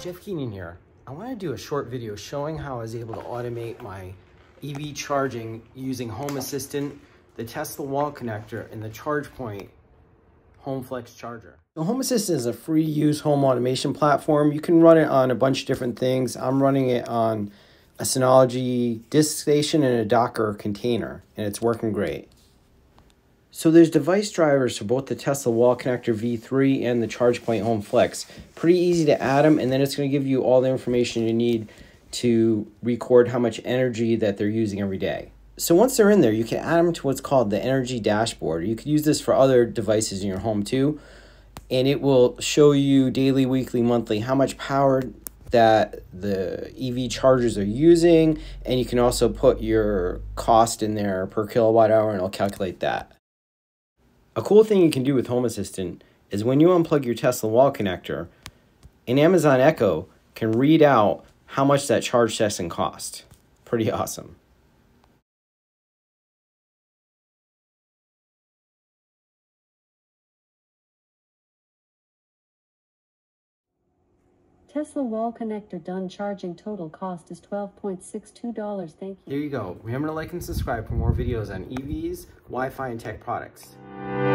Jeff Keenan here. I want to do a short video showing how I was able to automate my EV charging using Home Assistant, the Tesla wall connector, and the ChargePoint Home Flex charger. The Home Assistant is a free use home automation platform. You can run it on a bunch of different things. I'm running it on a Synology disk station and a Docker container, and it's working great. So there's device drivers for both the Tesla Wall Connector V3 and the ChargePoint Home Flex. Pretty easy to add them, and then it's going to give you all the information you need to record how much energy that they're using every day. So once they're in there, you can add them to what's called the energy dashboard. You could use this for other devices in your home too, and it will show you daily, weekly, monthly how much power that the EV chargers are using, and you can also put your cost in there per kilowatt hour, and it'll calculate that. A cool thing you can do with Home Assistant is when you unplug your Tesla wall connector, an Amazon Echo can read out how much that charge session cost. Pretty awesome. Tesla wall connector done charging total cost is $12.62. Thank you. There you go. Remember to like and subscribe for more videos on EVs, Wi-Fi, and tech products you